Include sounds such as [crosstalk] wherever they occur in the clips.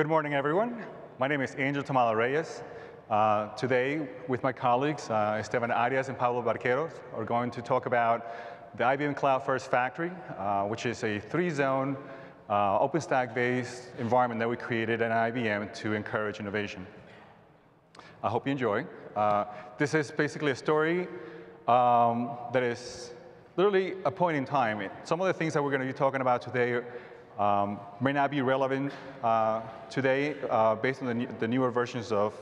Good morning, everyone. My name is Angel Tomala Reyes. Uh, today, with my colleagues, uh, Esteban Arias and Pablo Barqueros, are going to talk about the IBM Cloud First Factory, uh, which is a three-zone uh, OpenStack-based environment that we created at IBM to encourage innovation. I hope you enjoy. Uh, this is basically a story um, that is literally a point in time. Some of the things that we're going to be talking about today um, may not be relevant uh, today uh, based on the, the, newer versions of,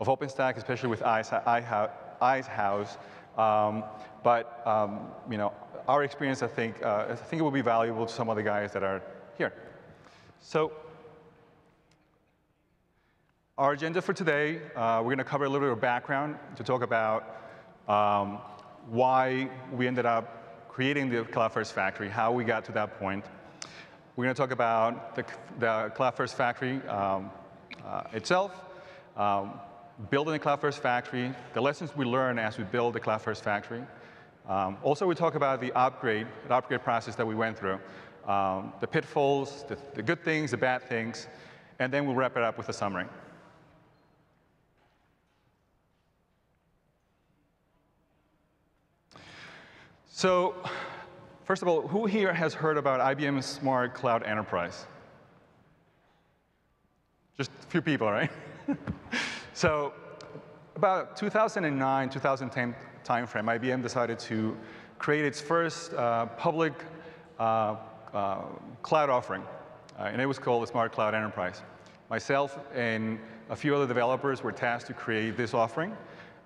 of OpenStack, especially with Icehouse. Um, but um, you know, our experience, I think, uh, I think it will be valuable to some of the guys that are here. So our agenda for today, uh, we're going to cover a little bit of background to talk about um, why we ended up creating the Cloud First Factory, how we got to that point. We're going to talk about the, the Cloud First Factory um, uh, itself, um, building the Cloud First Factory, the lessons we learn as we build the Cloud First Factory. Um, also, we talk about the upgrade, the upgrade process that we went through, um, the pitfalls, the, the good things, the bad things, and then we'll wrap it up with a summary. So First of all, who here has heard about IBM Smart Cloud Enterprise? Just a few people, right? [laughs] so about 2009, 2010 timeframe, IBM decided to create its first uh, public uh, uh, cloud offering, uh, and it was called the Smart Cloud Enterprise. Myself and a few other developers were tasked to create this offering.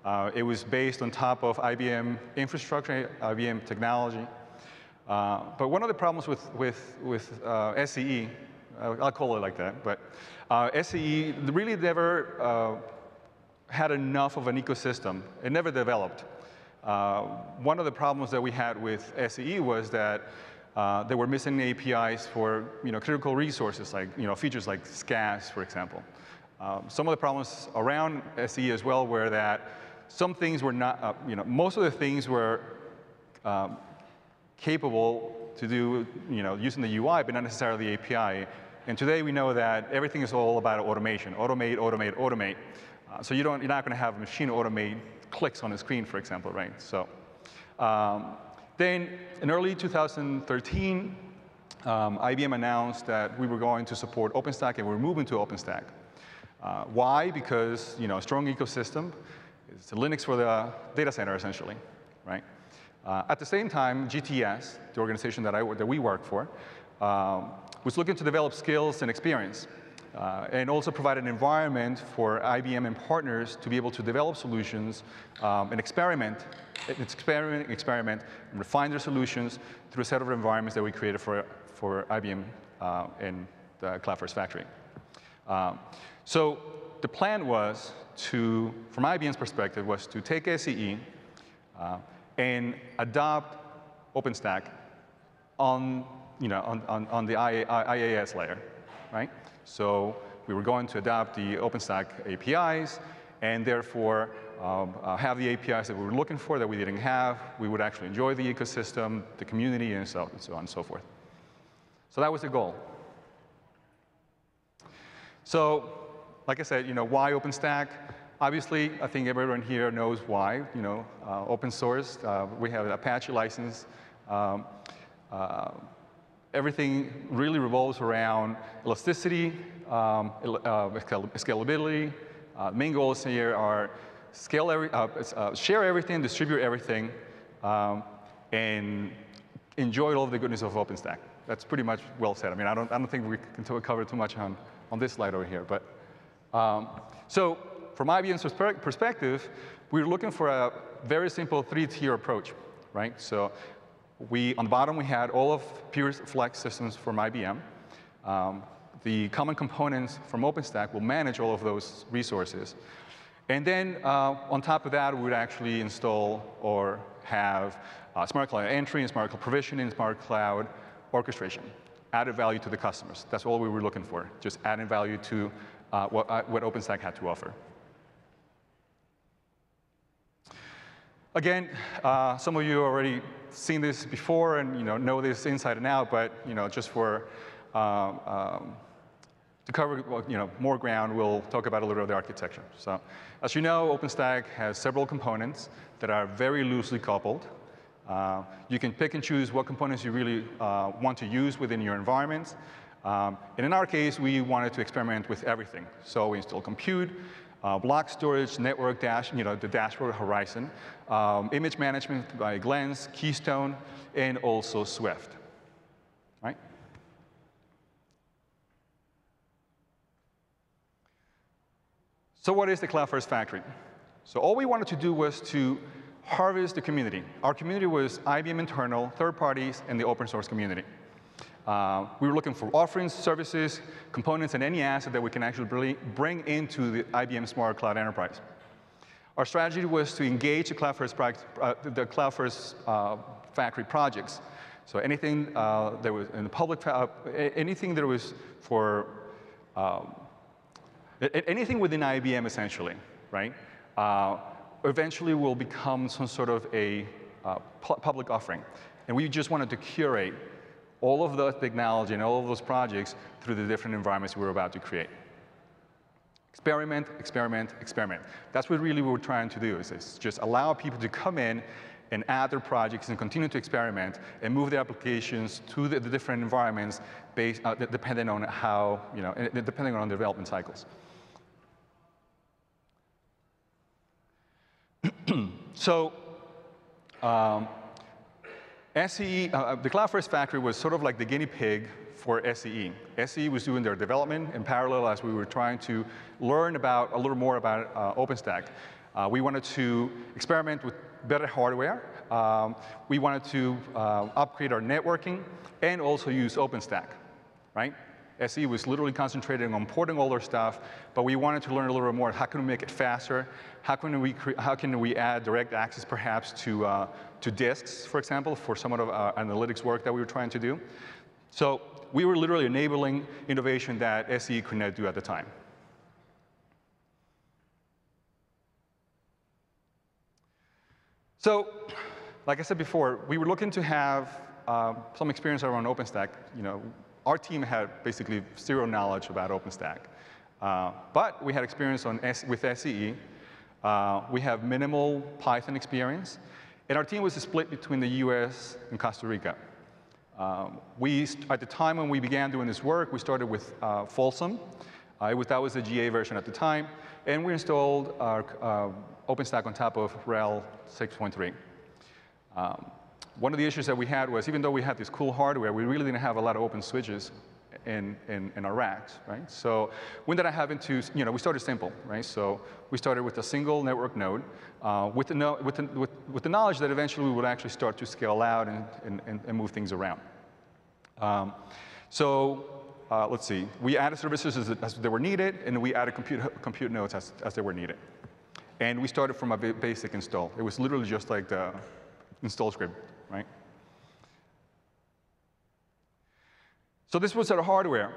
Uh, it was based on top of IBM infrastructure, IBM technology, uh, but one of the problems with, with, with uh, SCE, I'll, I'll, call it like that, but uh, SCE really never uh, had enough of an ecosystem. It never developed. Uh, one of the problems that we had with SCE was that uh, they were missing APIs for you know, critical resources, like you know, features like SCAS, for example. Um, some of the problems around SCE as well were that some things were not, you know, most of the things were um, capable to do, you know, using the UI, but not necessarily the API. And today we know that everything is all about automation. Automate, automate, automate. Uh, so you don't, you're not going to have a machine automate clicks on the screen, for example, right? So um, then in early 2013, um, IBM announced that we were going to support OpenStack and we're moving to OpenStack. Uh, why? Because, you know, a strong ecosystem. It's Linux for the data center, essentially, right? Uh, at the same time, GTS, the organization that, I, that we work for, um, was looking to develop skills and experience, uh, and also provide an environment for IBM and partners to be able to develop solutions um, and experiment, experiment, experiment, and refine their solutions through a set of environments that we created for, for IBM uh, in the Cloud First Factory. Um, so the plan was to, from IBM's perspective, was to take SCE, uh, and adopt OpenStack on, you know, on, on, on the IaaS layer, right? So we were going to adopt the OpenStack APIs, and therefore um, uh, have the APIs that we were looking for that we didn't have. We would actually enjoy the ecosystem, the community, and so, and so on and so forth. So that was the goal. So, like I said, you know, why OpenStack? Obviously, I think everyone here knows why. You know, uh, open source. Uh, we have an Apache license. Um, uh, everything really revolves around elasticity, um, uh, scalability. Uh, main goals here are scale every, uh, share everything, distribute everything, um, and enjoy all of the goodness of OpenStack. That's pretty much well said. I mean, I don't, I don't think we can cover too much on, on this slide over here. But um, so from IBM's perspective, we are looking for a very simple three-tier approach, right? So we, on the bottom, we had all of PureFlex systems from IBM. Um, the common components from OpenStack will manage all of those resources. And then uh, on top of that, we would actually install or have uh, Smart Cloud entry and Smart Cloud provisioning, Smart Cloud orchestration, added value to the customers. That's all we were looking for, just adding value to uh, what, uh, what OpenStack had to offer. Again, uh, some of you already seen this before and you know, know this inside and out, but you know, just for uh, um, to cover you know, more ground, we'll talk about a little of the architecture. So as you know, OpenStack has several components that are very loosely coupled. Uh, you can pick and choose what components you really uh, want to use within your environment. Um, and in our case, we wanted to experiment with everything. So we installed compute, uh, block storage, network dash, you know, the dashboard horizon, um, image management by Glance, Keystone, and also Swift, right? So what is the Cloud First Factory? So all we wanted to do was to harvest the community. Our community was IBM internal, third parties, and the open source community. Uh, we were looking for offerings, services, components, and any asset that we can actually bring into the IBM Smart Cloud Enterprise. Our strategy was to engage the Cloud First, uh, Cloud uh, Factory projects. So anything uh, that was in the public, uh, anything that was for, um, anything within IBM essentially, right? Uh, eventually will become some sort of a uh, public offering. And we just wanted to curate all of the technology and all of those projects through the different environments we were about to create. Experiment, experiment, experiment. That's what really we're trying to do, is, is just allow people to come in and add their projects and continue to experiment and move their applications to the, the different environments based, uh, depending on how, you know, depending on the development cycles. [clears throat] so um, SCE, uh, uh, the Cloud First Factory was sort of like the guinea pig for SCE. SCE was doing their development in parallel as we were trying to learn about a little more about uh, OpenStack. Uh, we wanted to experiment with better hardware. Um, we wanted to uh, upgrade our networking and also use OpenStack, right? SE was literally concentrating on porting all their stuff, but we wanted to learn a little bit more. How can we make it faster? How can we, how can we add direct access perhaps to, uh, to disks, for example, for some of our analytics work that we were trying to do? So we were literally enabling innovation that SE could not do at the time. So, like I said before, we were looking to have uh, some experience around OpenStack. You know, our team had basically zero knowledge about OpenStack. Uh, but we had experience on S with SCE. Uh, we have minimal Python experience. And our team was split between the US and Costa Rica. Um, we, at the time when we began doing this work, we started with uh, Folsom. Uh, was, that was the GA version at the time. And we installed our uh, OpenStack on top of RHEL 6.3. Um, one of the issues that we had was even though we had this cool hardware, we really didn't have a lot of open switches in, in, in, right? So we ended up having to, you know, we started simple, right? So we started with a single network node uh, with, the no, with, the, with, with, the knowledge that eventually we would actually start to scale out and, and, and move things around. Um, so uh, let's see, we added services as, as, they were needed, and we added compute, compute nodes as, as they were needed. And we started from a basic install. It was literally just like the install script right? So this was our hardware.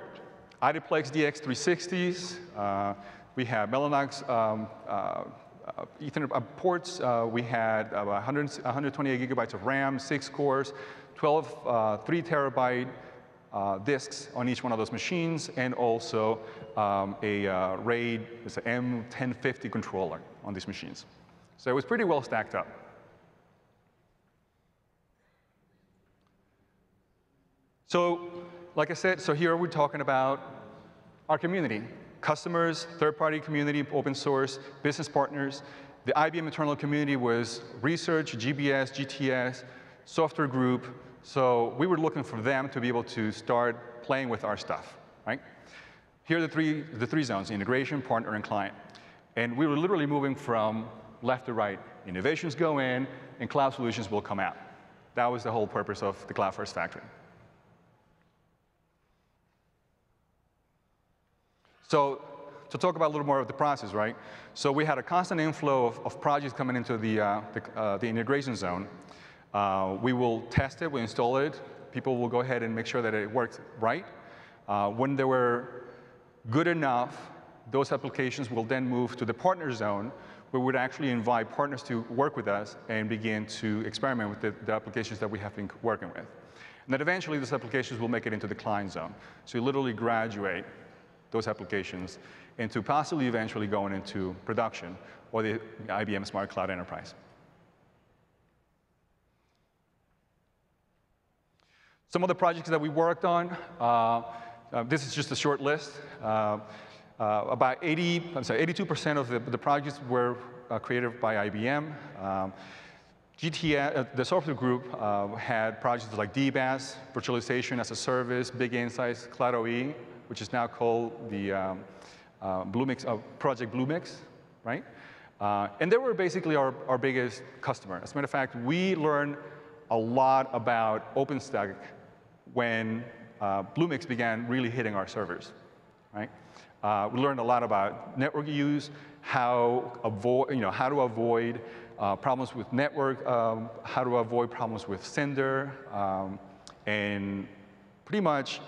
IDPlex DX360s. Uh, we had Mellanox um, uh, uh, Ethernet uh, ports. Uh, we had 100, 128 gigabytes of RAM, six cores, 12 uh, three terabyte disks on each one of those machines, and also um, a RAID, it's an M1050 controller on these machines. So it was pretty well stacked up. So, like I said, so here we're talking about our community, customers, third-party community, open source, business partners. The IBM internal community was research, GBS, GTS, software group. So we were looking for them to be able to start playing with our stuff, right? Here are the three, the three zones, integration, partner, and client. And we were literally moving from left to right. Innovations go in, and cloud solutions will come out. That was the whole purpose of the Cloud First Factory. So to talk about a little more of the process, right? So we had a constant inflow of, of projects coming into the, uh, the, uh, the, integration zone. Uh, we will test it, we install it. People will go ahead and make sure that it works right. Uh, when they were good enough, those applications will then move to the partner zone, where we would actually invite partners to work with us and begin to experiment with the, the applications that we have been working with. And then eventually, those applications will make it into the client zone. So you literally graduate those applications into possibly eventually going into production or the IBM Smart Cloud Enterprise. Some of the projects that we worked on, uh, uh, this is just a short list. Uh, uh about 80, I'm sorry, 82% of the, the projects were uh, created by IBM. Um, GTS, uh, the software group had projects like DBaaS, virtualization as a service, Big Insights, Cloud OE, which is now called the um, Bluemix, Project Bluemix, right? and they were basically our, our biggest customer. As a matter of fact, we learned a lot about OpenStack when uh, Bluemix began really hitting our servers, right? Uh, we learned a lot about network use, how, avoid, you know, how to avoid uh, problems with network, um, how to avoid problems with Cinder, um, and pretty much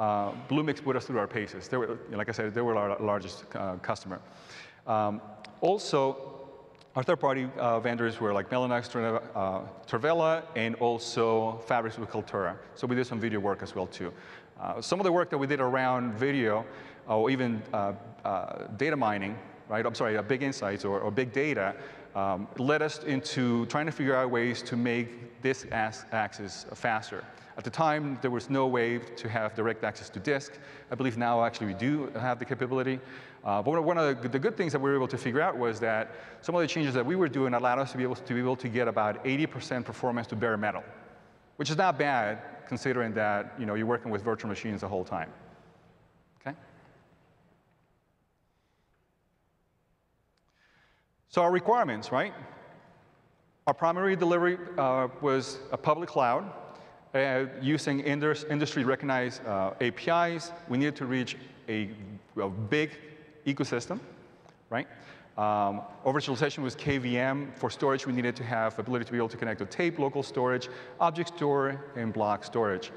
uh, Bluemix put us through our paces. They were, like I said, they were our largest uh, customer. Um, also, our third-party uh, vendors were like Mellanox, uh, and also Fabrics with Kaltura. So we did some video work as well too. Uh, some of the work that we did around video, or even uh, uh, data mining, right? I'm sorry, uh, big insights or, or big data, um, led us into trying to figure out ways to make this access faster. At the time, there was no way to have direct access to disk. I believe now actually we do have the capability. Uh, but one of the, the, good things that we were able to figure out was that some of the changes that we were doing allowed us to be able to, be able to get about 80% performance to bare metal, which is not bad considering that you know, you're working with virtual machines the whole time. So our requirements, right? Our primary delivery uh, was a public cloud uh, using industry-recognized uh, APIs, we needed to reach a, a big ecosystem, right? Um, virtualization was KVM. For storage, we needed to have ability to be able to connect to tape, local storage, object store, and block storage.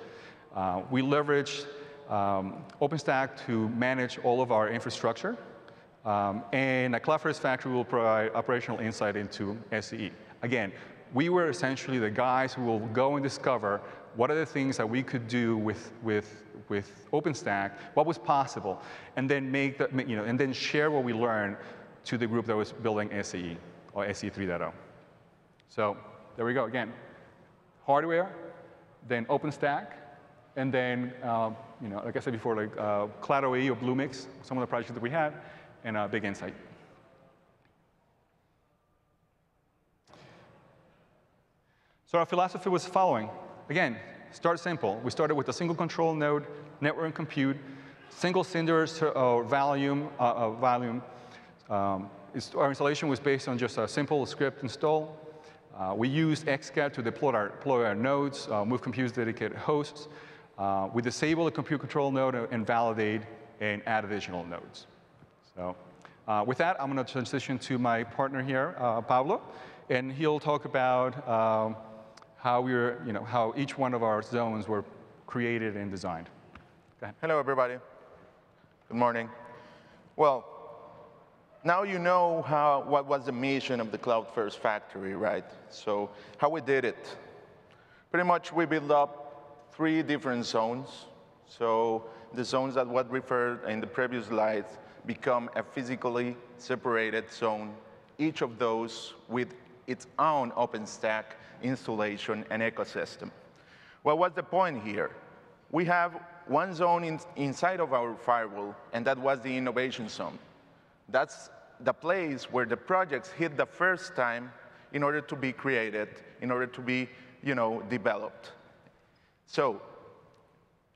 Uh, we leveraged um, OpenStack to manage all of our infrastructure. Um, and at Cloud First Factory will provide operational insight into SCE. Again, we were essentially the guys who will go and discover what are the things that we could do with, with, with OpenStack, what was possible, and then make the, you know, and then share what we learned to the group that was building SCE or SCE 3.0. So there we go again. Hardware, then OpenStack, and then, uh, you know, like I said before, like uh, or Bluemix, some of the projects that we had, and uh, Big Insight. So our philosophy was following. Again, start simple. We started with a single control node, network and compute, single cinder uh, volume. Uh, uh, volume. Um, our installation was based on just a simple script install. Uh, we used XCAT to deploy our, deploy our nodes, move compute dedicated hosts. We disable the compute control node and validate and add additional nodes. So with that, I'm going to transition to my partner here, Pablo, and he'll talk about um, how we're, you know, how each one of our zones were created and designed. Hello, everybody. Good morning. Well, now you know how, what was the mission of the Cloud First Factory, right? So how we did it. Pretty much we built up three different zones. So the zones that were referred in the previous slides become a physically separated zone, each of those with its own OpenStack installation, and ecosystem. Well, what's the point here? We have one zone in, inside of our firewall, and that was the innovation zone. That's the place where the projects hit the first time in order to be created, in order to be you know, developed. So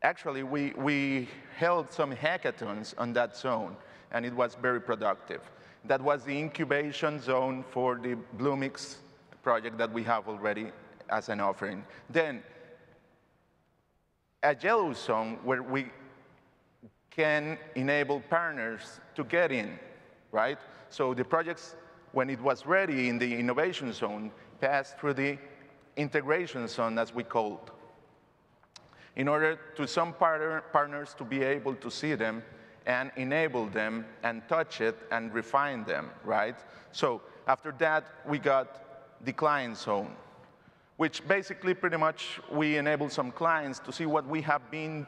actually, we, we held some hackathons on that zone, and it was very productive. That was the incubation zone for the Bluemix project that we have already as an offering. Then a yellow zone where we can enable partners to get in, right? So the projects, when it was ready in the innovation zone, passed through the integration zone, as we called, in order to some partner, partners to be able to see them and enable them and touch it and refine them, right? So after that, we got the client zone, which basically pretty much we enable some clients to see what we have been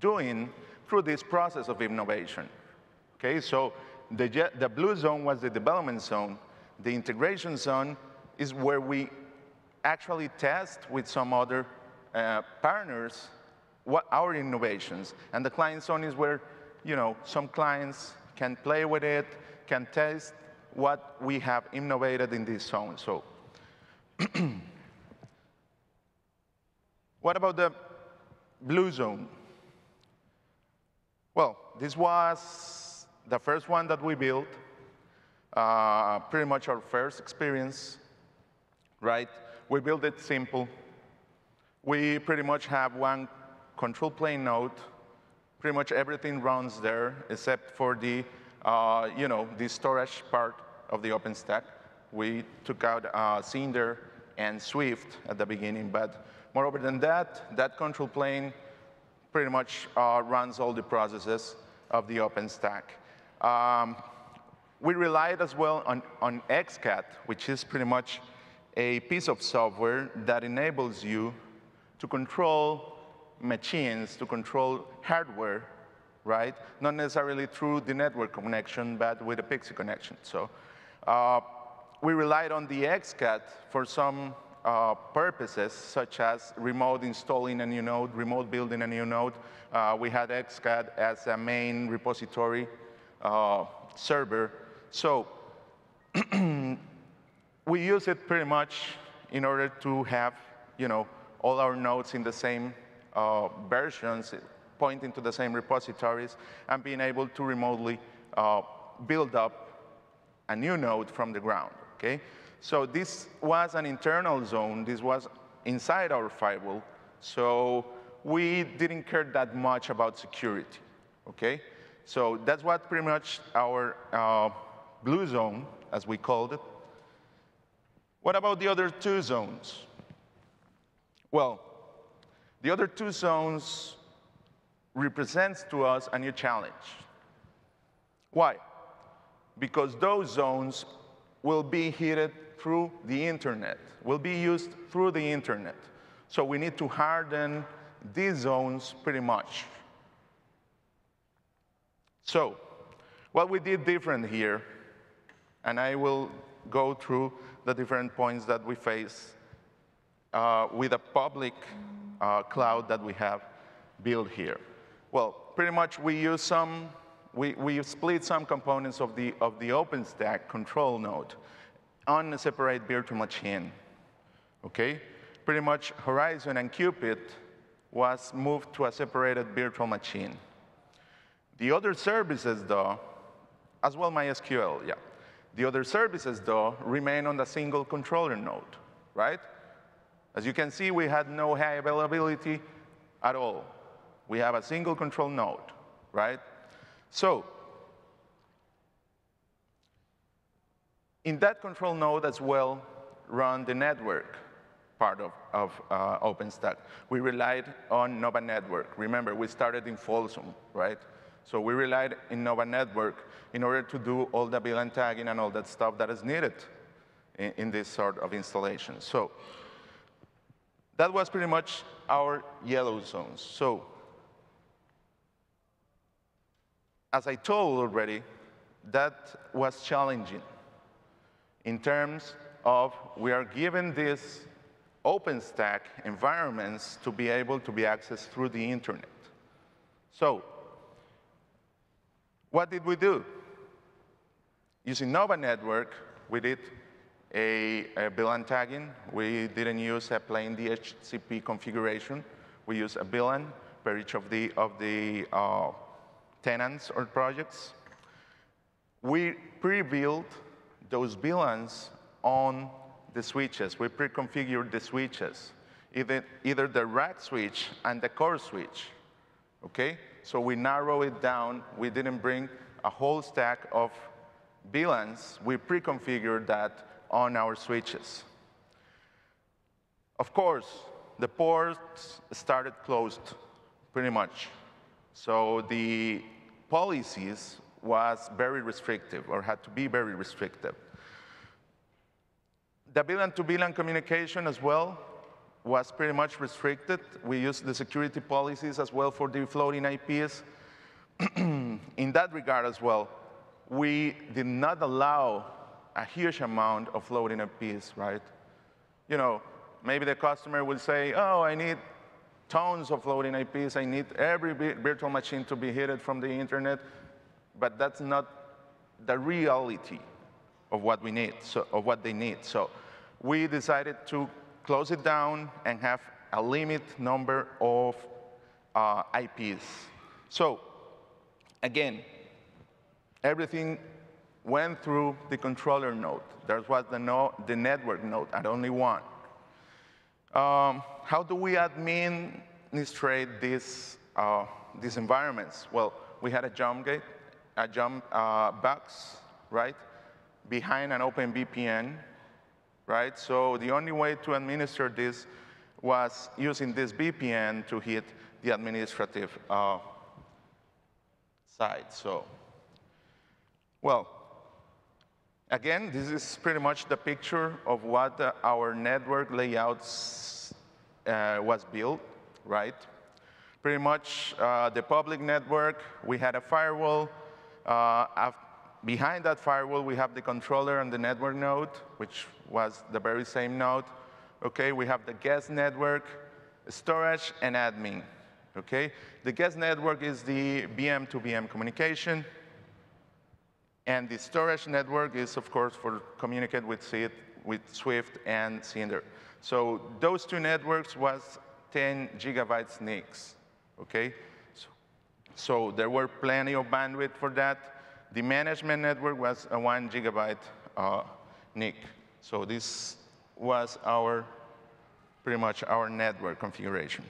doing through this process of innovation. Okay, so the, the blue zone was the development zone. The integration zone is where we actually test with some other uh, partners what our innovations. And the client zone is where, you know, some clients can play with it, can test what we have innovated in this zone. So [clears throat] what about the blue zone? Well, this was the first one that we built, uh, pretty much our first experience, right? We built it simple. We pretty much have one control plane node. Pretty much everything runs there except for the, uh, you know, the storage part of the OpenStack. We took out uh, Cinder and Swift at the beginning, but moreover than that, that control plane pretty much uh, runs all the processes of the OpenStack. Um, we relied as well on, on XCAT, which is pretty much a piece of software that enables you to control machines, to control hardware, right? Not necessarily through the network connection, but with a PXE connection. So uh, we relied on the XCAT for some uh, purposes, such as remote installing a new node, remote building a new node. Uh, we had XCAT as a main repository uh, server. So [clears throat] we use it pretty much in order to have, you know, all our nodes in the same uh, versions, pointing to the same repositories, and being able to remotely uh, build up a new node from the ground, okay? So this was an internal zone. This was inside our firewall. So we didn't care that much about security, okay? So that's what pretty much our uh, blue zone, as we called it. What about the other two zones? Well, the other two zones represents to us a new challenge. Why? Because those zones will be heated through the internet, will be used through the internet. So we need to harden these zones pretty much. So what we did different here, and I will go through the different points that we face uh, with a public uh, cloud that we have built here. Well, pretty much we use some, we, we split some components of the, of the OpenStack control node on a separate virtual machine, okay? Pretty much Horizon and Qpid was moved to a separated virtual machine. The other services, though, as well MySQL, yeah. The other services, though, remain on the single controller node, right? As you can see, we had no high availability at all. We have a single control node, right? So in that control node as well run the network part of, of uh, OpenStack. We relied on Nova Network. Remember, we started in Folsom, right? So we relied in Nova Network in order to do all the VLAN tagging and all that stuff that is needed in, in this sort of installation. So that was pretty much our yellow zones. So as I told already, that was challenging in terms of we are given these OpenStack environments to be able to be accessed through the internet. So what did we do? Using Nova Network, we did a, a VLAN tagging. We didn't use a plain DHCP configuration. We use a VLAN per each of the, of the uh, tenants or projects. We pre-built those VLANs on the switches. We pre-configured the switches, either, either the rack switch and the core switch, okay? So we narrow it down. We didn't bring a whole stack of VLANs. We pre-configured that on our switches. Of course, the ports started closed pretty much. So the policies was very restrictive or had to be very restrictive. The VLAN to VLAN communication as well was pretty much restricted. We used the security policies as well for the floating IPs. [clears throat] in that regard as well, we did not allow a huge amount of floating IPs, right? You know, maybe the customer will say, oh, I need tons of floating IPs. I need every virtual machine to be hidden from the internet. But that's not the reality of what we need, so, of what they need. So we decided to close it down and have a limit number of uh, IPs. So again, everything went through the controller node. That was the, no, the network node at only one. Um, how do we administrate these, uh, these environments? Well, we had a jump gate, a jump uh, box, right, behind an open VPN, right? So the only way to administer this was using this VPN to hit the administrative uh, side. So, well, again, this is pretty much the picture of what uh, our network layouts uh, was built, right? Pretty much uh, the public network, we had a firewall. Uh, behind that firewall, we have the controller and the network node, which was the very same node. Okay, we have the guest network, storage, and admin. Okay? The guest network is the VM to VM communication. And the storage network is, of course, for communicate with, with Swift and Cinder. So those two networks was 10 gigabytes NICs, okay? So, so, there were plenty of bandwidth for that. The management network was a one gigabyte uh, NIC. So this was our, pretty much our network configuration.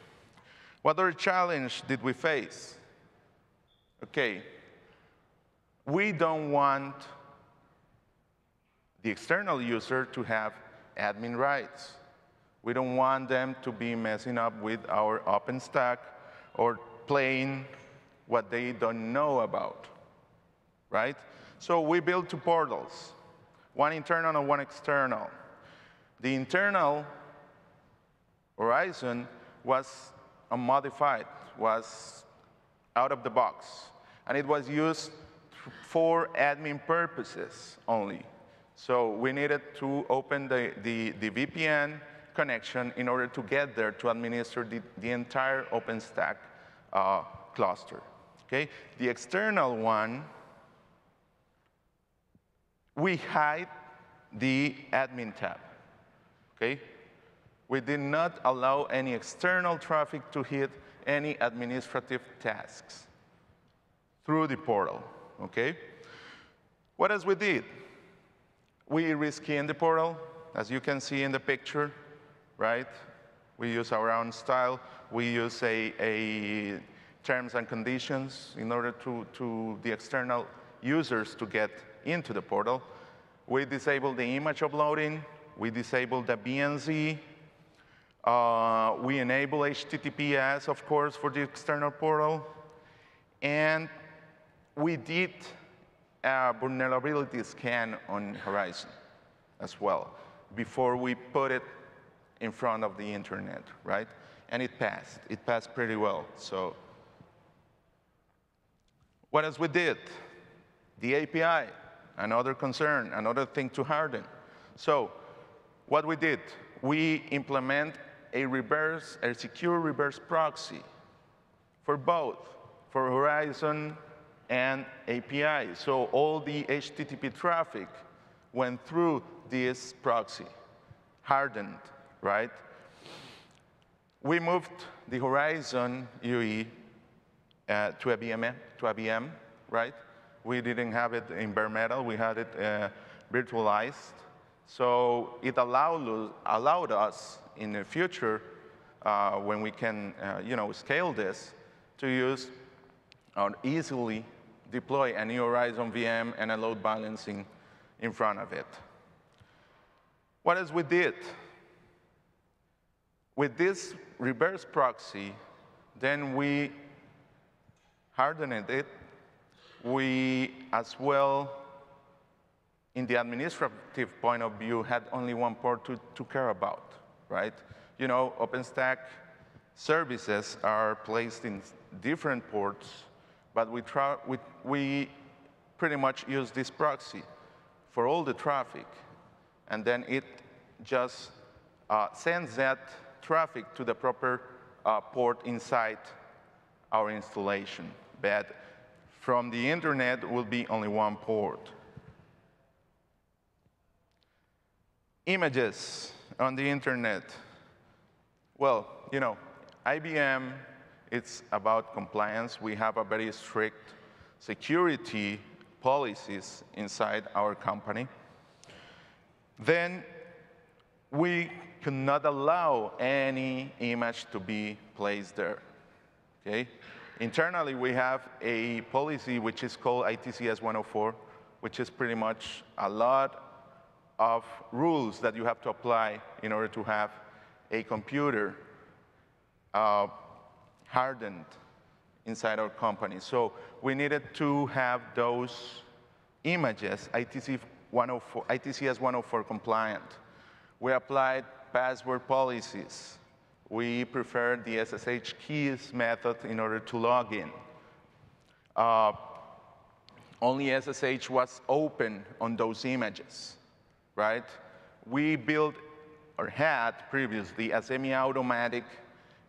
What other challenge did we face? Okay, we don't want the external user to have admin rights. We don't want them to be messing up with our OpenStack or playing what they don't know about, right? So we built two portals, one internal and one external. The internal Horizon was unmodified, was out of the box. And it was used for admin purposes only. So we needed to open the, the, the VPN connection in order to get there to administer the, the entire OpenStack uh, cluster. Okay? The external one, we hide the admin tab. Okay? we did not allow any external traffic to hit any administrative tasks through the portal, okay? What else we did? We reskin the portal, as you can see in the picture, right? We use our own style. We use a, a terms and conditions in order to, to the external users to get into the portal. We disable the image uploading. We disable the VNC uh, we enable HTTPS, of course, for the external portal. And we did a vulnerability scan on Horizon as well before we put it in front of the internet, right? And it passed. It passed pretty well. So what else we did? The API, another concern, another thing to harden. So what we did, we implement a reverse, a secure reverse proxy for both, for Horizon and API. So all the HTTP traffic went through this proxy, hardened, right? We moved the Horizon UE uh, to, a VM, to a VM, right? We didn't have it in bare metal, we had it uh, virtualized. So it allowed, allowed us in the future, uh, when we can uh, you know, scale this, to use or easily deploy a new Horizon VM and a load balancing in front of it. What else we did? With this reverse proxy, then we hardened it. We as well, in the administrative point of view, had only one port to, to care about right? You know, OpenStack services are placed in different ports, but we, we, we pretty much use this proxy for all the traffic, and then it just uh, sends that traffic to the proper uh, port inside our installation. But from the internet will be only one port. Images on the internet. Well, you know, IBM, it's about compliance. We have a very strict security policies inside our company. Then we cannot allow any image to be placed there. Okay? Internally, we have a policy which is called ITCS 104, which is pretty much a lot of rules that you have to apply in order to have a computer uh, hardened inside our company. So we needed to have those images ITC 104, ITCS 104 compliant. We applied password policies. We preferred the SSH keys method in order to log in. Uh, only SSH was open on those images right? We built or had previously a semi-automatic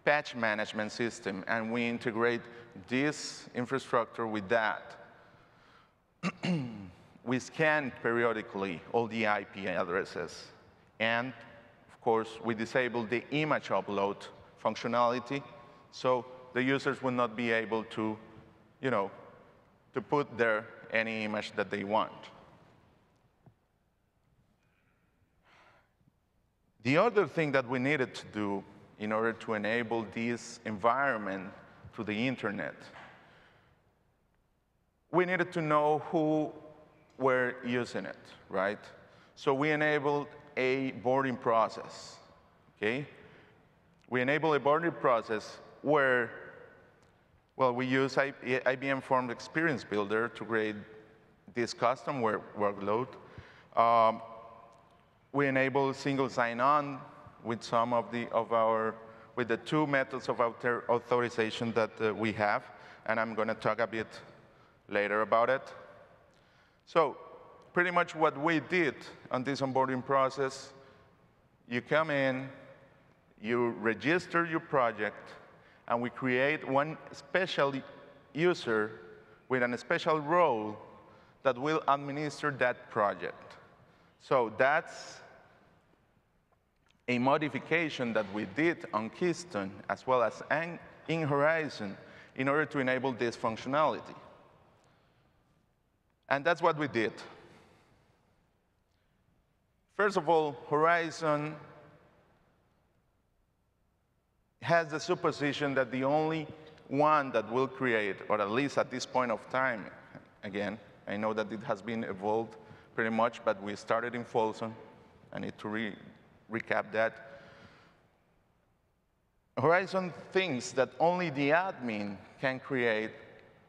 patch management system, and we integrate this infrastructure with that. [clears throat] we scan periodically all the IP addresses, and of course, we disable the image upload functionality, so the users will not be able to, you know, to put there any image that they want. The other thing that we needed to do in order to enable this environment to the internet, we needed to know who were using it, right? So we enabled a boarding process, okay? We enable a boarding process where, well, we use IBM Form Experience Builder to create this custom work workload. Um, we enable single sign-on with some of the of our with the two methods of author authorization that uh, we have, and I'm going to talk a bit later about it. So, pretty much what we did on this onboarding process, you come in, you register your project, and we create one special user with a special role that will administer that project. So that's a modification that we did on Keystone as well as in Horizon in order to enable this functionality. And that's what we did. First of all, Horizon has the supposition that the only one that will create, or at least at this point of time, again, I know that it has been evolved pretty much, but we started in Folsom. I need to re recap that. Horizon thinks that only the admin can create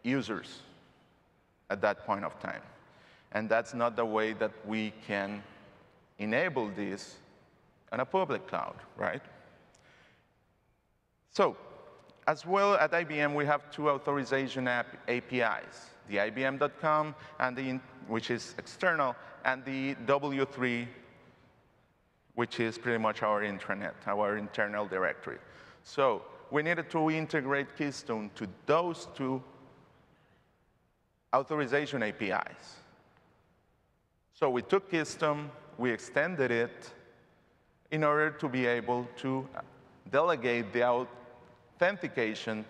users at that point of time. And that's not the way that we can enable this on a public cloud, right? So, as well at IBM, we have two authorization app APIs, the IBM.com, and the, which is external, and the W3, which is pretty much our intranet, our internal directory. So we needed to integrate Keystone to those two authorization APIs. So we took Keystone, we extended it in order to be able to delegate the authentication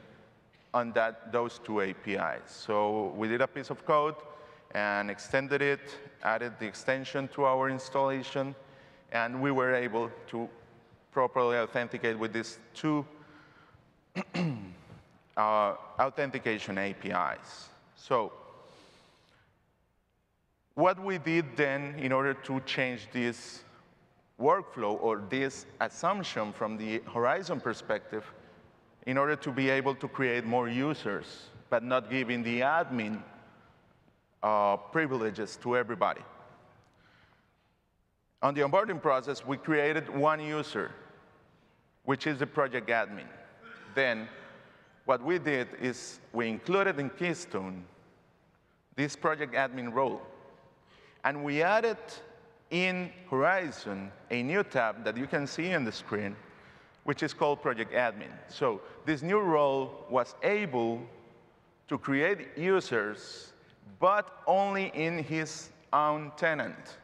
on that, those two APIs. So we did a piece of code and extended it, added the extension to our installation, and we were able to properly authenticate with these two [clears throat] uh, authentication APIs. So what we did then in order to change this workflow or this assumption from the Horizon perspective in order to be able to create more users, but not giving the admin uh, privileges to everybody. On the onboarding process, we created one user, which is the project admin. Then what we did is we included in Keystone this project admin role. And we added in Horizon a new tab that you can see on the screen, which is called Project Admin. So this new role was able to create users, but only in his own tenant.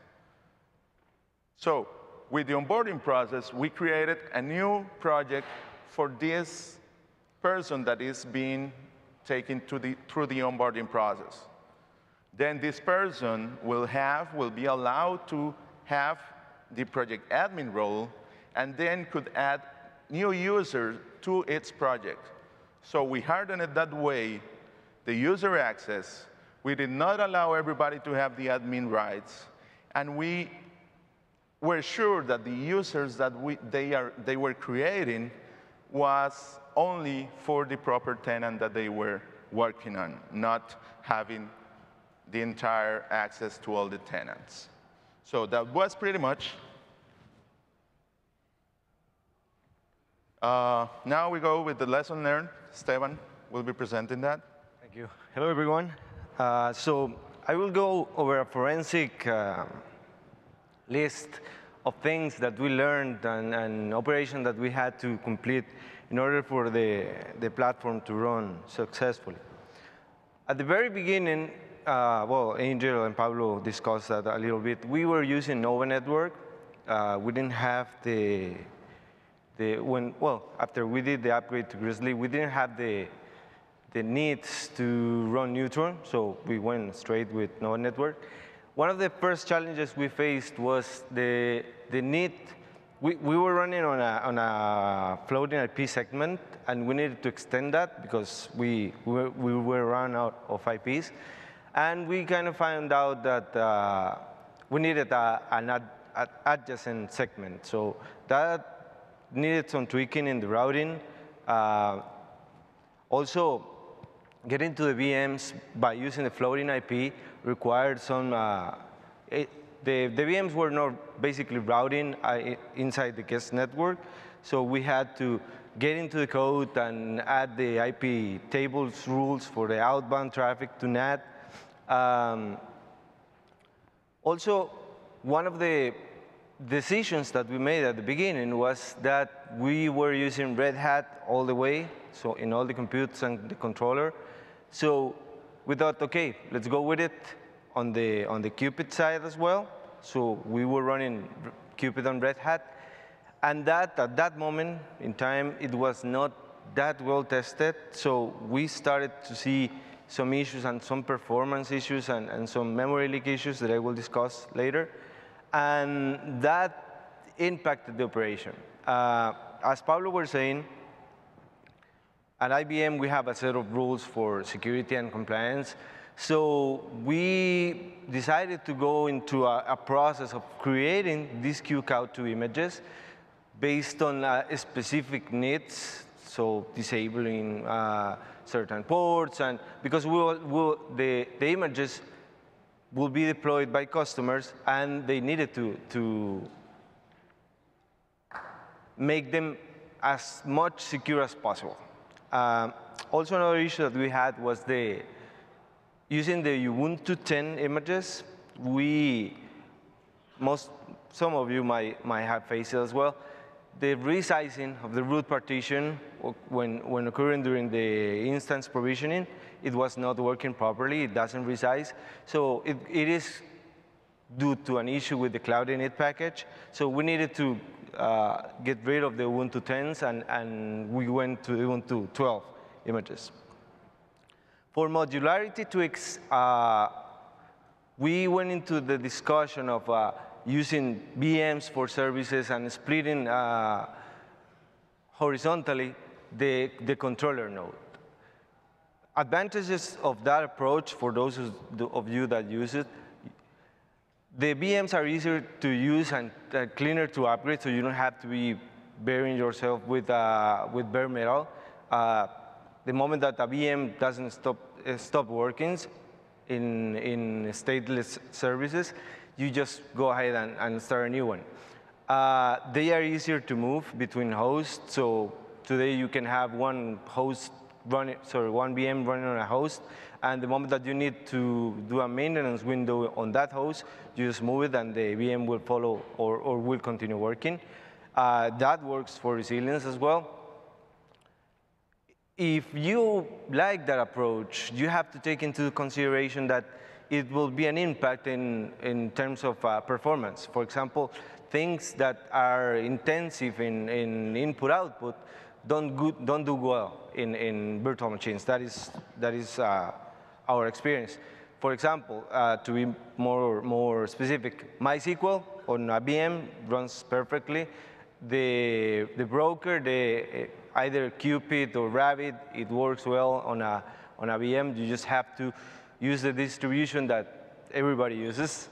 So with the onboarding process, we created a new project for this person that is being taken the, through the onboarding process. Then this person will have, will be allowed to have the project admin role and then could add new users to its project. So we hardened it that way, the user access. We did not allow everybody to have the admin rights. And we were sure that the users that we, they, are, they were creating was only for the proper tenant that they were working on, not having the entire access to all the tenants. So that was pretty much. Uh, now we go with the lesson learned. Esteban will be presenting that. Thank you. Hello, everyone. Uh, so I will go over a forensic uh, list of things that we learned and, and operation that we had to complete in order for the, the platform to run successfully. At the very beginning, uh, well, Angel and Pablo discussed that a little bit. We were using Nova Network. Uh, we didn't have the, the, when, well, after we did the upgrade to Grizzly, we didn't have the, the needs to run Neutron, so we went straight with Nova Network. One of the first challenges we faced was the, the need, we, we were running on a, on a floating IP segment, and we needed to extend that because we, we, were, we were run out of IPs. And we kind of found out that uh, we needed a, an ad, ad adjacent segment. So that needed some tweaking in the routing. Uh, also, getting to the VMs by using the floating IP required some, uh, it, the, the VMs were not basically routing uh, inside the guest network, so we had to get into the code and add the IP tables rules for the outbound traffic to NAT. Um, also, one of the decisions that we made at the beginning was that we were using Red Hat all the way, so in all the computes and the controller. So we thought, okay, let's go with it on the, on the Qpid side as well. So we were running Qpid on Red Hat. And that, at that moment in time, it was not that well tested. So we started to see some issues and some performance issues and, and some memory leak issues that I will discuss later. And that impacted the operation. Uh, as Pablo was saying, at IBM, we have a set of rules for security and compliance. So we decided to go into a, a process of creating these QCOW2 images based on uh, specific needs, so disabling uh, certain ports, and because we will, we'll, the, the images will be deployed by customers, and they needed to, to make them as much secure as possible. Um, also, another issue that we had was the using the Ubuntu 10 images. We most some of you might might have faced it as well. The resizing of the root partition when when occurring during the instance provisioning, it was not working properly. It doesn't resize, so it, it is due to an issue with the Cloud Init package. So we needed to uh, get rid of the Ubuntu 10s, and, and we went to Ubuntu 12 images. For modularity tweaks, uh, we went into the discussion of uh, using VMs for services and splitting uh, horizontally the, the controller node. Advantages of that approach for those of you that use it the VMs are easier to use and uh, cleaner to upgrade, so you don't have to be burying yourself with, uh, with bare metal. Uh, the moment that a VM doesn't stop, uh, stop working in, in stateless services, you just go ahead and, and start a new one. Uh, they are easier to move between hosts, so today you can have one host running, sorry, one VM running on a host, and the moment that you need to do a maintenance window on that host, you just move it and the VM will follow or, or will continue working. Uh, that works for resilience as well. If you like that approach, you have to take into consideration that it will be an impact in, in terms of uh, performance. For example, things that are intensive in, in input-output don't, don't do well in, in virtual machines. That is, that is uh, our experience. For example, uh, to be more, more specific, MySQL on a VM runs perfectly. The, the broker, the, either Qpid or Rabbit, it works well on a, on a VM. You just have to use the distribution that everybody uses.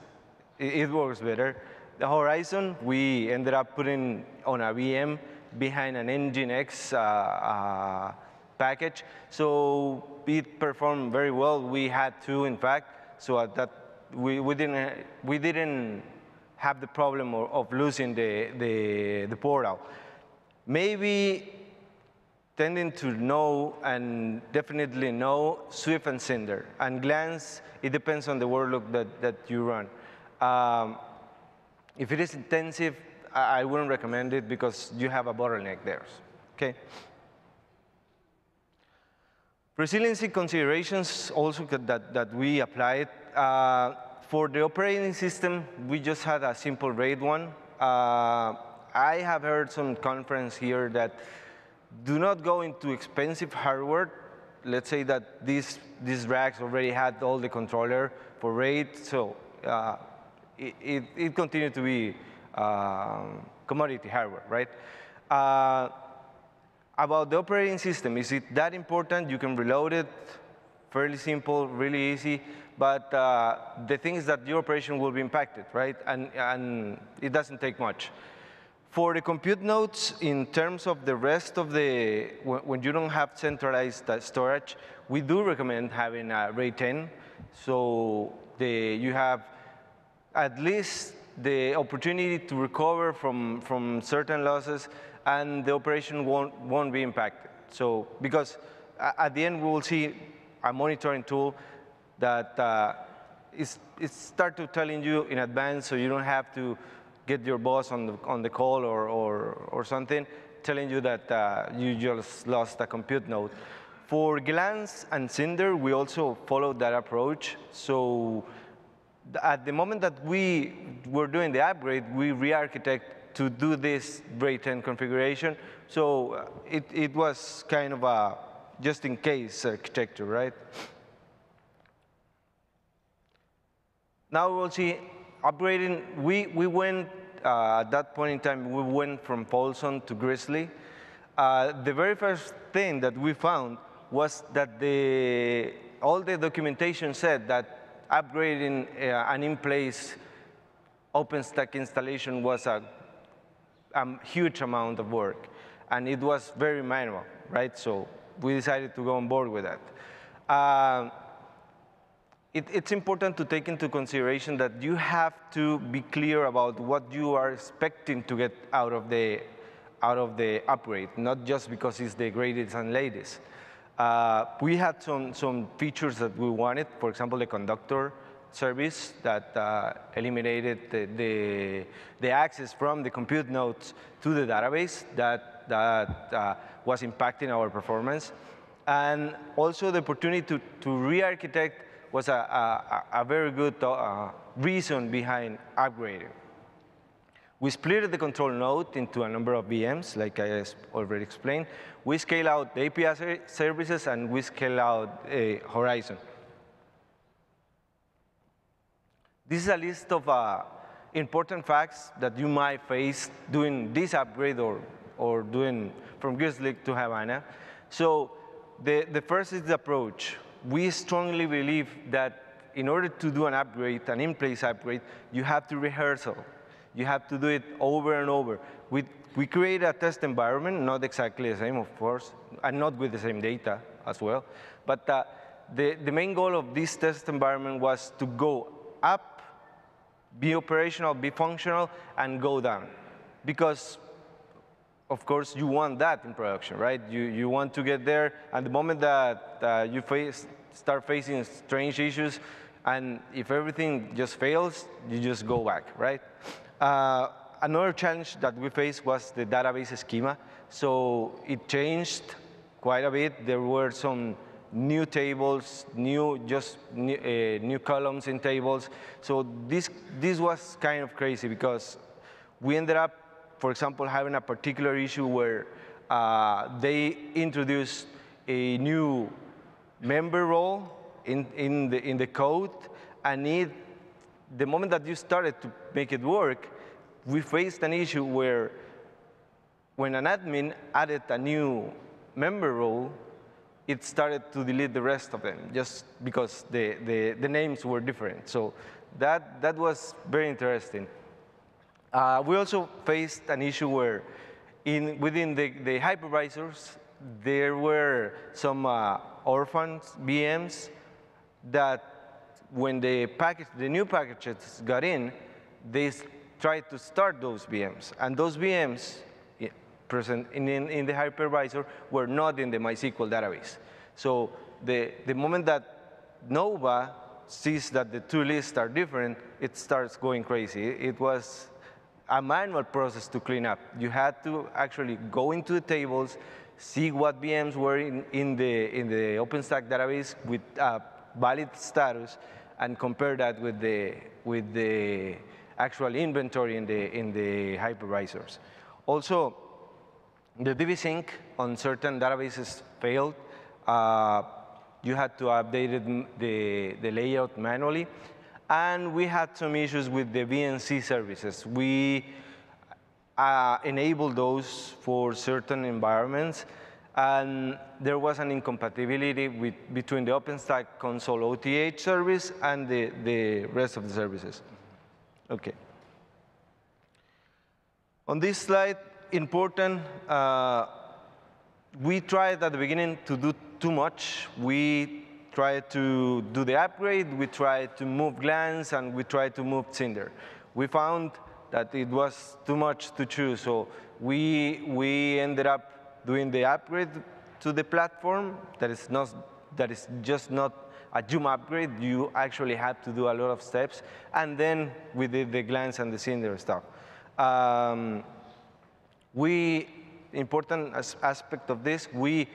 It, it works better. The Horizon, we ended up putting on a VM behind an Nginx uh, uh, package. So it performed very well. We had two, in fact. So that we, we didn't we didn't have the problem of, of losing the, the the portal. Maybe tending to know and definitely know Swift and Cinder. And Glance, it depends on the workload that, that you run. Um, if it is intensive, I, I wouldn't recommend it because you have a bottleneck there. Okay. Resiliency considerations also that, that we applied. Uh, for the operating system, we just had a simple RAID one. Uh, I have heard some conference here that do not go into expensive hardware. Let's say that these, these racks already had all the controller for RAID, so uh, it, it, it, continued to be um, commodity hardware, right? About the operating system, is it that important? You can reload it, fairly simple, really easy, but uh, the thing is that your operation will be impacted, right? And, and it doesn't take much. For the compute nodes, in terms of the rest of the, when you don't have centralized uh, storage, we do recommend having a RAID 10. So the, you have at least the opportunity to recover from, from certain losses and the operation won't, won't be impacted. So, because at the end we will see a monitoring tool that uh, is, is start to telling you in advance so you don't have to get your boss on the, on the call or, or, or something telling you that uh, you just lost a compute node. For Glance and Cinder, we also followed that approach. So at the moment that we were doing the upgrade, we re-architect to do this RAID 10 configuration. So uh, it, it was kind of a just in case architecture, right? Now we'll see upgrading. We, we went, uh, at that point in time, we went from Folsom to Grizzly. Uh, the very first thing that we found was that the, all the documentation said that upgrading uh, an in-place OpenStack installation was a a huge amount of work, and it was very manual, right? So we decided to go on board with that. Uh, it, it's important to take into consideration that you have to be clear about what you are expecting to get out of the out of the upgrade, not just because it's the greatest and latest. Uh, we had some, some features that we wanted, for example, the conductor service that uh, eliminated the, the, the, access from the compute nodes to the database that, that uh, was impacting our performance. And also the opportunity to, to re-architect was a, a, a, very good uh, reason behind upgrading. We split the control node into a number of VMs, like I already explained. We scale out the API services, and we scale out uh, Horizon. This is a list of uh, important facts that you might face doing this upgrade or, or doing from Grizzly to Havana. So the, the first is the approach. We strongly believe that in order to do an upgrade, an in-place upgrade, you have to rehearsal. You have to do it over and over. We, we create a test environment, not exactly the same, of course, and not with the same data as well. But uh, the, the main goal of this test environment was to go up be operational, be functional, and go down. Because of course, you want that in production, right? You, you want to get there, and the moment that uh, you face, start facing strange issues, and if everything just fails, you just go back, right? Uh, another challenge that we faced was the database schema. So it changed quite a bit. There were some new tables, new just new, uh, new columns in tables. So this this was kind of crazy because we ended up, for example, having a particular issue where uh, they introduced a new member role in, in, the, in the code, and it, the moment that you started to make it work, we faced an issue where when an admin added a new member role, it started to delete the rest of them just because the, the, the names were different. So that, that was very interesting. Uh, we also faced an issue where in, within the, the hypervisors, there were some uh, orphans VMs that when the package, the new packages got in, they tried to start those VMs. And those VMs present in, in, in, the hypervisor were not in the MySQL database. So the, the moment that Nova sees that the two lists are different, it starts going crazy. It was a manual process to clean up. You had to actually go into the tables, see what VMs were in, in, the, in the OpenStack database with uh, valid status, and compare that with the, with the actual inventory in the, in the hypervisors. Also, the DB-sync on certain databases failed. Uh, you had to update the, the layout manually. And we had some issues with the VNC services. We uh, enabled those for certain environments, and there was an incompatibility with, between the OpenStack consoleauth service and the, the rest of the services. Okay. On this slide, important, uh, we tried at the beginning to do too much. We tried to do the upgrade, we tried to move Glance, and we tried to move Cinder. We found that it was too much to choose, so we, we ended up doing the upgrade to the platform that is, not, that is just not a yum upgrade. You actually have to do a lot of steps, and then we did the Glance and the Cinder stuff. Um, we, important as aspect of this, we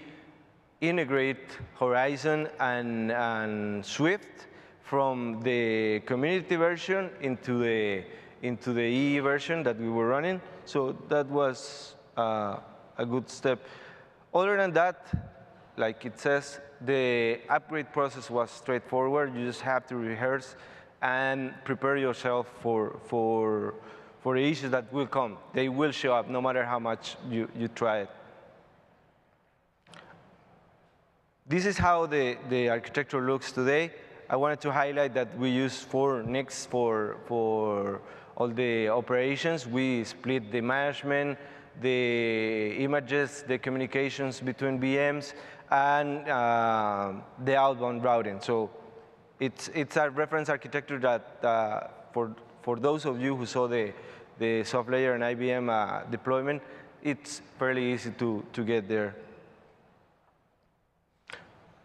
integrate Horizon and, and Swift from the community version into the, into the EE version that we were running. So that was uh, a good step. Other than that, like it says, the upgrade process was straightforward. You just have to rehearse and prepare yourself for, for, for the issues that will come. They will show up no matter how much you, you try it. This is how the, the architecture looks today. I wanted to highlight that we use four NICs for, for all the operations. We split the management, the images, the communications between VMs, and uh, the outbound routing. So it's, it's a reference architecture that, uh, for, for those of you who saw the, the SoftLayer and IBM uh, deployment, it's fairly easy to, to get there.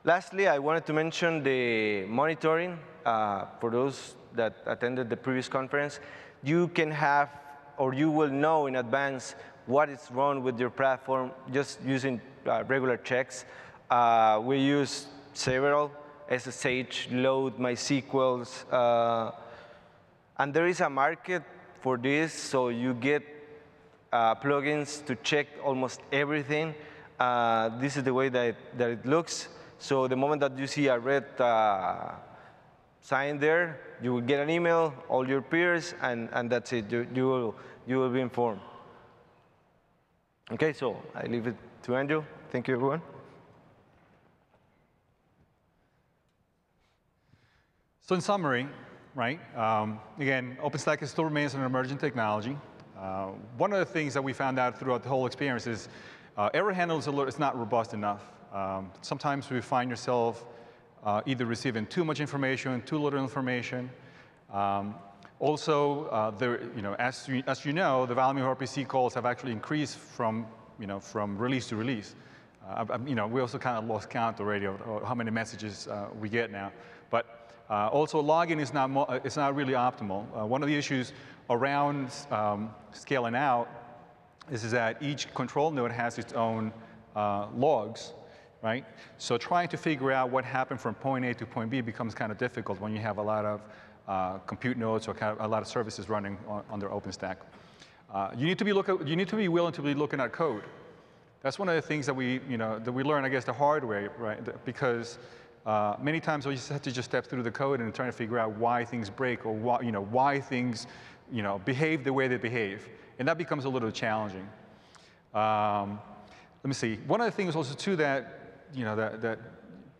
Lastly, I wanted to mention the monitoring. Uh, for those that attended the previous conference, you can have, or you will know in advance what is wrong with your platform just using uh, regular checks. Uh, we use several, SSH, Load, MySQLs, uh, and there is a market for this, so you get uh, plugins to check almost everything. Uh, this is the way that it, that it looks. So the moment that you see a red uh, sign there, you will get an email, all your peers, and, and that's it. You, you, will, you will be informed. Okay, so I leave it to Andrew. Thank you, everyone. So in summary, right, um, again, OpenStack still remains an emerging technology. Uh, one of the things that we found out throughout the whole experience is uh, error handling is, not robust enough. Um, sometimes we find yourself uh, either receiving too much information, too little information. Um, also, uh, there, you know, as, you, as you know, the volume of RPC calls have actually increased from you know, from release to release. Uh, I- you know, we also kind of lost count already of of how many messages uh, we get now. But uh, also logging is not, uh, it's not really optimal. Uh, one of the issues around um, scaling out is, is that each control node has its own logs, right? So trying to figure out what happened from point A to point B becomes kind of difficult when you have a lot of uh, compute nodes or kind of a lot of services running on, under OpenStack. Uh, you need to be look at, you need to be willing to be looking at code. That's one of the things that we, you know, that we learn, I guess, the hard way, right? Because uh, many times we just have to just step through the code and try to figure out why things break or why, you know, why things, you know, behave the way they behave, and that becomes a little challenging. Um, let me see. One of the things also too that, you know, that, that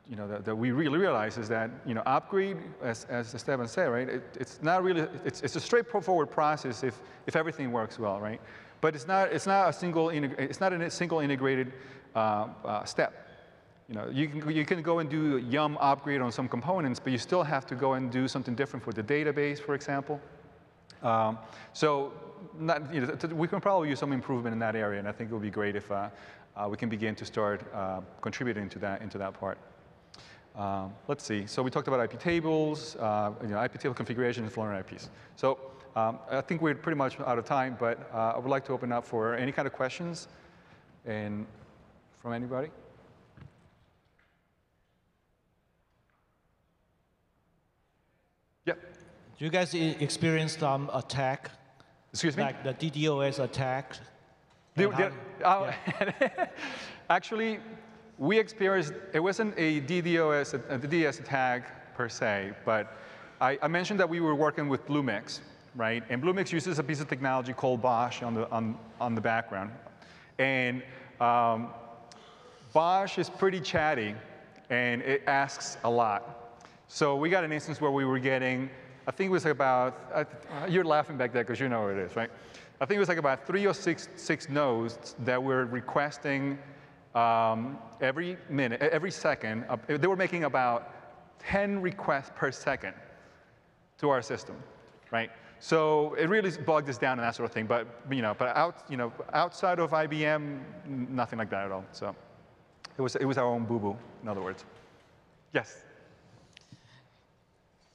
you know, that, that we really realize is that, you know, upgrade, as, as Esteban said, right, it, it's not really, it's, it's a straightforward process if, if everything works well, right? But it's not, it's not a single, it's not a single integrated uh, uh, step. You know, you can, you can go and do yum upgrade on some components, but you still have to go and do something different for the database, for example. Um, so not, you know, we can probably use some improvement in that area, and I think it would be great if uh, uh, we can begin to start uh, contributing to that, into that part. Um, let's see. So we talked about IP tables, uh, you know, IP table configuration, and floating IPs. So um, I think we're pretty much out of time, but uh, I would like to open up for any kind of questions and from anybody. Yep. Do you guys experience experienced um, attack, Excuse me. like the DDoS attack? The- the- uh, [laughs] Actually, we experienced, it wasn't a DDoS, a DDoS attack per se, but I, I mentioned that we were working with Bluemix, right? And Bluemix uses a piece of technology called BOSH on the, on, on the background. And um, BOSH is pretty chatty, and it asks a lot. So we got an instance where we were getting, I think it was about, uh, you're laughing back there because you know what it is, right? I think it was like about three or six, six nodes that were requesting um, every minute, every second. Uh, they were making about 10 requests per second to our system, right? So it really bogged us down and that sort of thing. But you know, but out, you know, outside of IBM, nothing like that at all. So it was it was our own boo boo, in other words. Yes.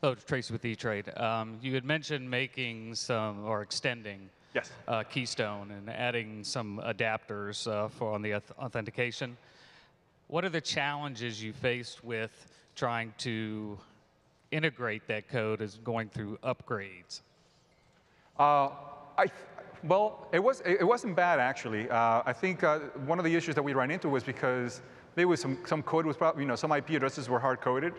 Hello, Tracy with E-Trade. Um, you had mentioned making some or extending Yes. uh, Keystone and adding some adapters uh, for on the auth- authentication. What are the challenges you faced with trying to integrate that code as going through upgrades? Uh, I, well, it, was, it, wasn't bad actually. Uh, I think uh, one of the issues that we ran into was because there was some, some code was probably, you know, some IP addresses were hard coded.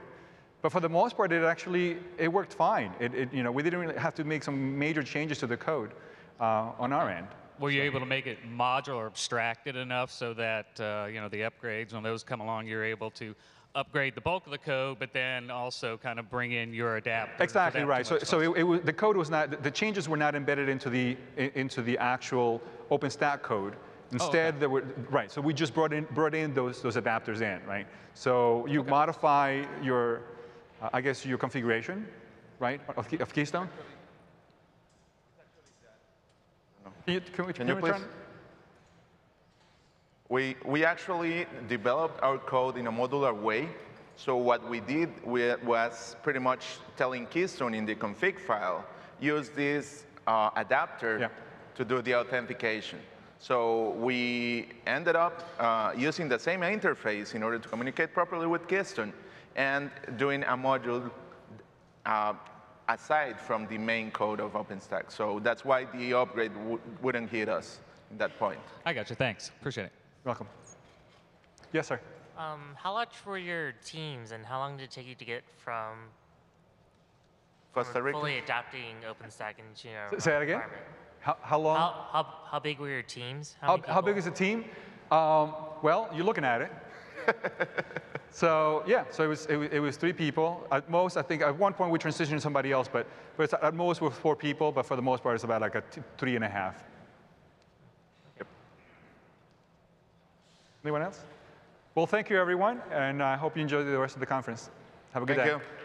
But for the most part, it actually, it worked fine. It, it, you know, we didn't really have to make some major changes to the code uh, on our end. Were you able to make it modular or abstracted enough so that uh, you know the upgrades when those come along, you're able to upgrade the bulk of the code, but then also kind of bring in your adapter. Exactly right. So, so it, it was, the code was not, the- changes were not embedded into the, into the actual OpenStack code. Instead, there were, right, so we just brought in, brought in those, those adapters in, right? So you modify your, uh, I guess, your configuration, right, of, of Keystone? Can you, can we, Can can you we please? turn- We, we actually developed our code in a modular way. So what we did we, was pretty much telling Keystone in the config file, use this uh, adapter Yeah. to do the authentication. So we ended up uh, using the same interface in order to communicate properly with Keystone and doing a module uh, aside from the main code of OpenStack. So that's why the upgrade w- wouldn't hit us at that point. I got you. Thanks. Appreciate it. Welcome. Yes, sir. Um, how large were your teams, and how long did it take you to get from, from Rica? fully adapting OpenStack into your Say that again? How, how long? How, how, how big were your teams? How, many how big is the team? Um, well, you're looking at it. [laughs] so yeah, so it was, it was it was three people. At most, I think at one point we transitioned to somebody else, but, but it's, at most we're four people. But for the most part, it's about like a t- three and a half. Yep. Anyone else? Well, thank you everyone, and I hope you enjoy the rest of the conference. Have a good Thank day. you.